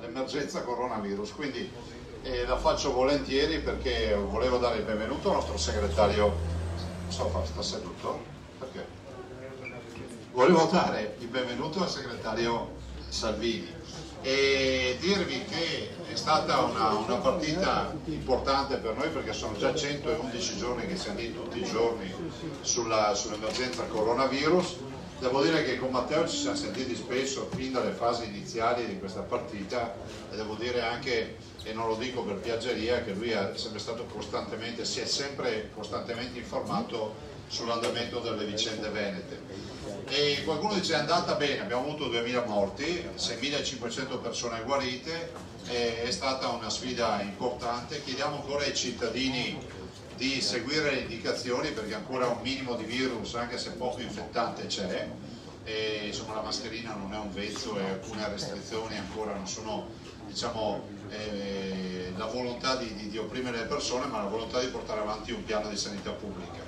l'emergenza coronavirus, quindi eh, la faccio volentieri perché volevo dare il benvenuto al nostro segretario, so sta seduto? Perché? Volevo dare il benvenuto al segretario Salvini e dirvi che è stata una, una partita importante per noi perché sono già 111 giorni che siamo lì tutti i giorni sull'emergenza sull coronavirus Devo dire che con Matteo ci siamo sentiti spesso fin dalle fasi iniziali di questa partita e devo dire anche, e non lo dico per piaggeria, che lui è sempre stato costantemente, si è sempre costantemente informato sull'andamento delle vicende venete. E qualcuno dice è andata bene, abbiamo avuto 2000 morti, 6500 persone guarite, è stata una sfida importante, chiediamo ancora ai cittadini di seguire le indicazioni perché ancora un minimo di virus, anche se poco infettante, c'è. E, insomma la mascherina non è un vezzo e alcune restrizioni ancora non sono diciamo, eh, la volontà di, di, di, opprimere le persone ma la volontà di portare avanti un piano di sanità pubblica.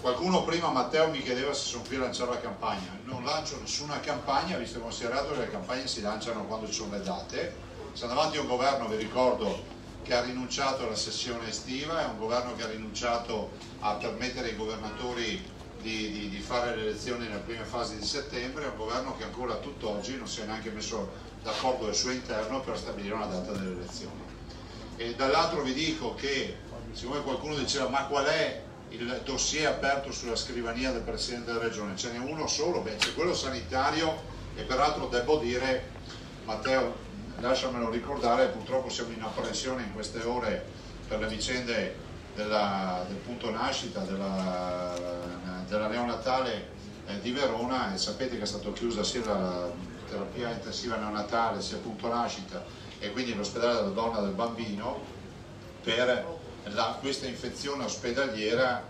Qualcuno prima, Matteo, mi chiedeva se sono qui a lanciare la campagna. Non lancio nessuna campagna, visto e considerato che le campagne si lanciano quando ci sono le date. Siamo davanti a un governo, vi ricordo, che ha rinunciato alla sessione estiva, è un governo che ha rinunciato a permettere ai governatori di, di, di fare le elezioni nelle prime fasi di settembre, è un governo che ancora tutt'oggi non si è neanche messo d'accordo al suo interno per stabilire una data delle elezioni. E dall'altro vi dico che, siccome qualcuno diceva ma qual è il dossier aperto sulla scrivania del Presidente della Regione, ce n'è uno solo, c'è quello sanitario e peraltro devo dire, Matteo lasciamelo ricordare, purtroppo siamo in apprensione in queste ore per le vicende della, del punto nascita della, della neonatale eh, di Verona e sapete che è stata chiusa sia la terapia intensiva neonatale sia il punto nascita e quindi l'ospedale della donna e del bambino per la, questa infezione ospedaliera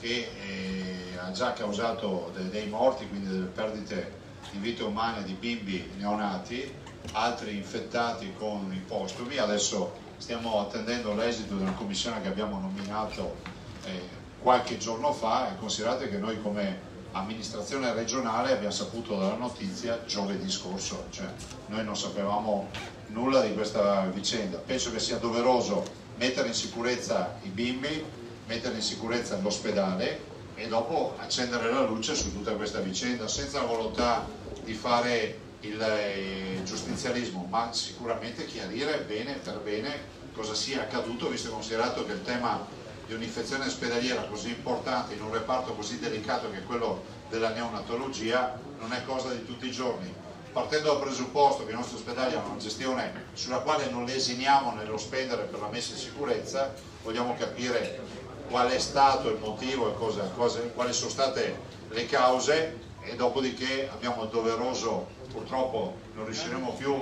che eh, ha già causato de, dei morti, quindi delle perdite di vite umane di bimbi neonati altri infettati con i postumi, adesso stiamo attendendo l'esito della commissione che abbiamo nominato eh, qualche giorno fa e considerate che noi come amministrazione regionale abbiamo saputo della notizia giovedì scorso, cioè noi non sapevamo nulla di questa vicenda, penso che sia doveroso mettere in sicurezza i bimbi, mettere in sicurezza l'ospedale e dopo accendere la luce su tutta questa vicenda senza volontà di fare il eh, giustizialismo, ma sicuramente chiarire bene per bene cosa sia accaduto, visto e considerato che il tema di un'infezione ospedaliera così importante in un reparto così delicato che è quello della neonatologia non è cosa di tutti i giorni. Partendo dal presupposto che i nostri ospedali hanno una gestione sulla quale non lesiniamo nello spendere per la messa in sicurezza, vogliamo capire qual è stato il motivo e cosa, cosa, quali sono state le cause e dopodiché abbiamo il doveroso purtroppo non riusciremo più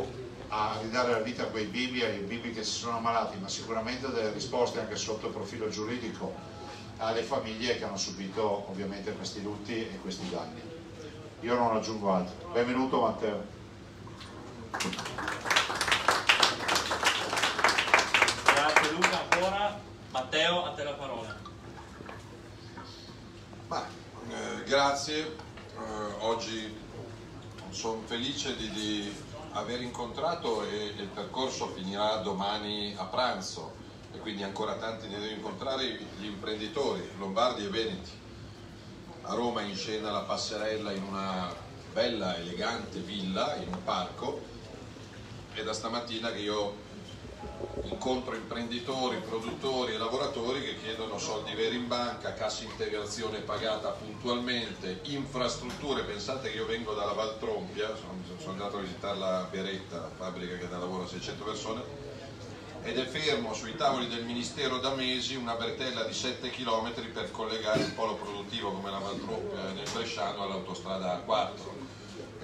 a ridare la vita a quei bimbi, ai bimbi che si sono ammalati, ma sicuramente delle risposte anche sotto il profilo giuridico alle famiglie che hanno subito ovviamente questi lutti e questi danni. Io non aggiungo altro. Benvenuto Matteo. Grazie Luca ancora. Matteo, a te la parola. Ma, eh, grazie. Eh, oggi sono felice di, di, aver incontrato e il percorso finirà domani a pranzo e quindi ancora tanti ne devo incontrare gli imprenditori lombardi e veneti. A Roma in scena la passerella in una bella elegante villa in un parco e da stamattina che io incontro imprenditori, produttori e lavoratori che chiedono soldi veri in banca, cassa integrazione pagata puntualmente, infrastrutture, pensate che io vengo dalla Valtrompia, sono, sono andato a visitare la Beretta, la fabbrica che dà lavoro a 600 persone, ed è fermo sui tavoli del Ministero da mesi una bertella di 7 km per collegare il polo produttivo come la Valtrompia nel Bresciano all'autostrada A4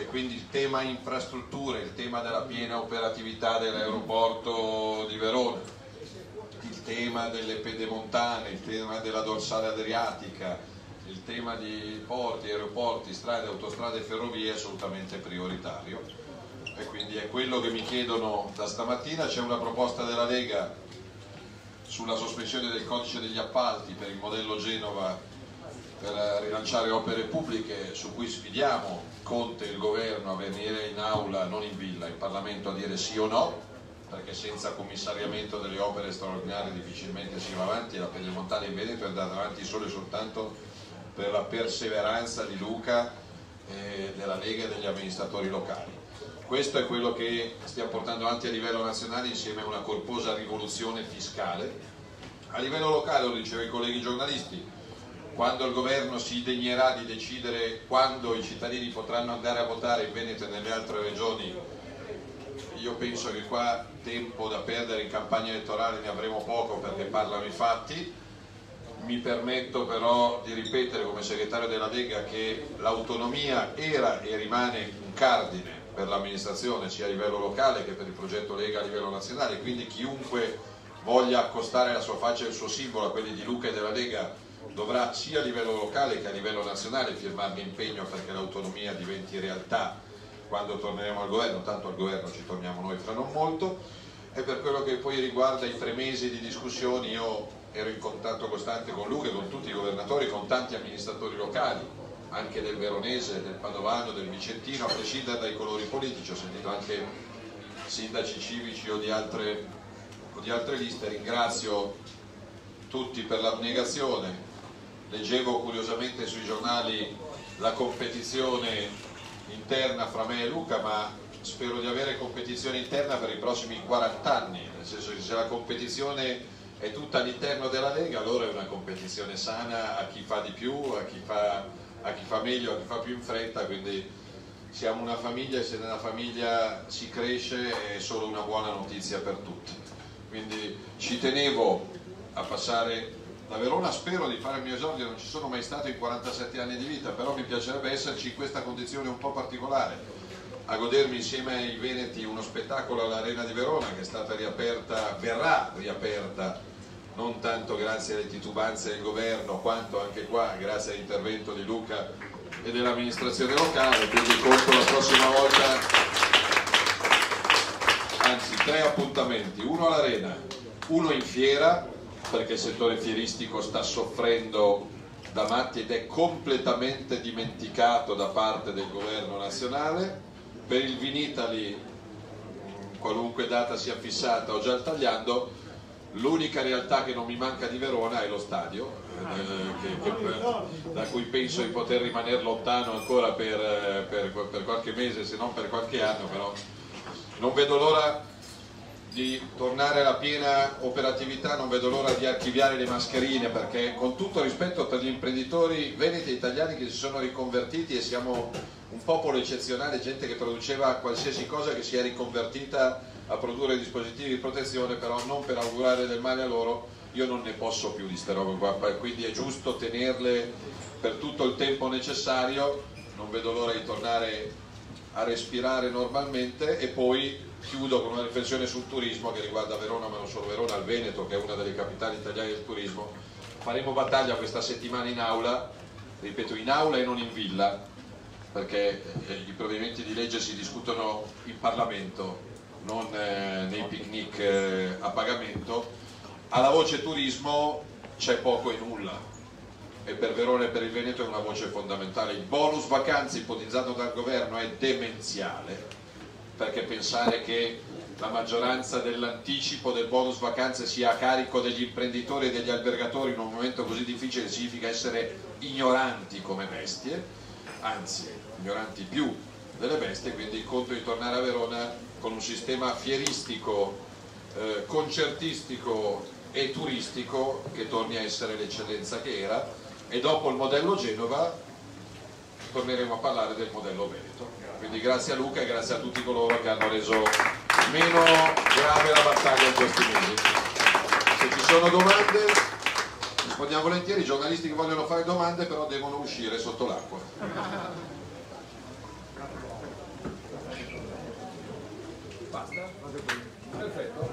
e quindi il tema infrastrutture, il tema della piena operatività dell'aeroporto di Verona, il tema delle pedemontane, il tema della dorsale adriatica, il tema di porti, aeroporti, strade, autostrade e ferrovie è assolutamente prioritario. E quindi è quello che mi chiedono da stamattina, c'è una proposta della Lega sulla sospensione del codice degli appalti per il modello Genova per rilanciare opere pubbliche su cui sfidiamo Conte e il governo a venire in aula, non in villa, in Parlamento a dire sì o no, perché senza commissariamento delle opere straordinarie difficilmente si va avanti, la Pedemontana in Veneto è andata avanti solo e soltanto per la perseveranza di Luca e della Lega e degli amministratori locali. Questo è quello che stiamo portando avanti a livello nazionale insieme a una corposa rivoluzione fiscale. A livello locale, lo dicevano i colleghi giornalisti, quando il governo si degnerà di decidere quando i cittadini potranno andare a votare in Veneto e nelle altre regioni, io penso che qua tempo da perdere in campagna elettorale ne avremo poco perché parlano i fatti. Mi permetto però di ripetere come segretario della Lega che l'autonomia era e rimane un cardine per l'amministrazione sia a livello locale che per il progetto Lega a livello nazionale, quindi chiunque voglia accostare la sua faccia e il suo simbolo a quelli di Luca e della Lega dovrà sia a livello locale che a livello nazionale firmarmi impegno perché l'autonomia diventi realtà quando torneremo al governo, tanto al governo ci torniamo noi fra non molto. E per quello che poi riguarda i tre mesi di discussioni io ero in contatto costante con Luca, con tutti i governatori, con tanti amministratori locali anche del veronese, del padovano, del vicentino, a prescindere dai colori politici, ho sentito anche sindaci civici o di altre, o di altre liste, ringrazio tutti per l'abnegazione, leggevo curiosamente sui giornali la competizione interna fra me e Luca, ma spero di avere competizione interna per i prossimi 40 anni, nel senso che se la competizione è tutta all'interno della Lega, allora è una competizione sana a chi fa di più, a chi fa, a chi fa meglio, a chi fa più in fretta, quindi siamo una famiglia e se nella famiglia si cresce è solo una buona notizia per tutti. Quindi ci tenevo a passare da Verona spero di fare il mio esordio, non ci sono mai stato in 47 anni di vita, però mi piacerebbe esserci in questa condizione un po' particolare, a godermi insieme ai Veneti uno spettacolo all'Arena di Verona che è stata riaperta, verrà riaperta, non tanto grazie alle titubanze del governo, quanto anche qua grazie all'intervento di Luca e dell'amministrazione locale, quindi conto la prossima volta, anzi tre appuntamenti, uno all'Arena, uno in fiera perché il settore fieristico sta soffrendo da matti ed è completamente dimenticato da parte del governo nazionale. Per il Vinitali, qualunque data sia fissata o già il tagliando, l'unica realtà che non mi manca di Verona è lo stadio, eh, che, che, da cui penso di poter rimanere lontano ancora per, per, per qualche mese, se non per qualche anno, però non vedo l'ora di tornare alla piena operatività, non vedo l'ora di archiviare le mascherine perché con tutto rispetto per gli imprenditori veneti e italiani che si sono riconvertiti e siamo un popolo eccezionale, gente che produceva qualsiasi cosa che si è riconvertita a produrre dispositivi di protezione, però non per augurare del male a loro, io non ne posso più di queste robe qua, quindi è giusto tenerle per tutto il tempo necessario, non vedo l'ora di tornare a respirare normalmente e poi chiudo con una riflessione sul turismo che riguarda Verona, ma non solo Verona, il Veneto che è una delle capitali italiane del turismo. Faremo battaglia questa settimana in aula, ripeto in aula e non in villa, perché eh, i provvedimenti di legge si discutono in Parlamento, non eh, nei picnic eh, a pagamento. Alla voce turismo c'è poco e nulla, e per Verona e per il Veneto è una voce fondamentale. Il bonus vacanze ipotizzato dal governo è demenziale perché pensare che la maggioranza dell'anticipo del bonus vacanze sia a carico degli imprenditori e degli albergatori in un momento così difficile significa essere ignoranti come bestie, anzi ignoranti più delle bestie, quindi conto di tornare a Verona con un sistema fieristico, eh, concertistico e turistico che torni a essere l'eccellenza che era e dopo il modello Genova torneremo a parlare del modello Veneto. Quindi grazie a Luca e grazie a tutti coloro che hanno reso meno grave la battaglia in questi mesi. Se ci sono domande rispondiamo volentieri, i giornalisti che vogliono fare domande però devono uscire sotto l'acqua. Basta? Perfetto.